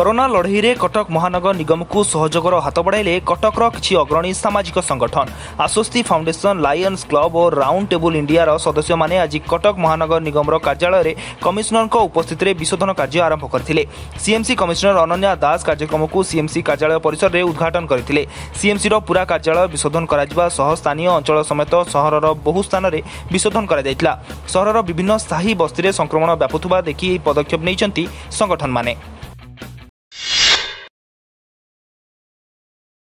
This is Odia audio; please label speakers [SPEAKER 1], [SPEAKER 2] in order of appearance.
[SPEAKER 1] କରୋନା ଲଢ଼େଇରେ କଟକ ମହାନଗର ନିଗମକୁ ସହଯୋଗର ହାତ ବଢ଼ାଇଲେ କଟକର କିଛି ଅଗ୍ରଣୀ ସାମାଜିକ ସଂଗଠନ। ଆଶ୍ୱସ୍ତି ଫାଉଣ୍ଡେସନ ଲାୟନ୍ସ କ୍ଲବ ଓ ରାଉଣ୍ଡ ଟେବୁଲ ଇଣ୍ଡିଆର ସଦସ୍ୟମାନେ ଆଜି କଟକ ମହାନଗର ନିଗମର କାର୍ଯ୍ୟାଳୟରେ କମିଶନରଙ୍କ ଉପସ୍ଥିତିରେ ବିଶୋଧନ କାର୍ଯ୍ୟ ଆରମ୍ଭ କରିଥିଲେ। ସିଏମ୍ସି କମିଶନର ଅନନ୍ୟା ଦାସ କାର୍ଯ୍ୟକ୍ରମକୁ ସିଏମ୍ସି କାର୍ଯ୍ୟାଳୟ ପରିସରରେ ଉଦ୍ଘାଟନ କରିଥିଲେ। ସିଏମ୍ସିର ପୂରା କାର୍ଯ୍ୟାଳୟ ବିଶୋଧନ କରାଯିବା ସହ ସ୍ଥାନୀୟ ଅଞ୍ଚଳ ସମେତ ସହରର ବହୁ ସ୍ଥାନରେ ବିଶୋଧନ କରାଯାଇଥିଲା। ସହରର ବିଭିନ୍ନ ସାହି ବସ୍ତିରେ ସଂକ୍ରମଣ ବ୍ୟାପୁଥିବା ଦେଖି ଏହି ପଦକ୍ଷେପ ନେଇଛନ୍ତି ସଂଗଠନମାନେ।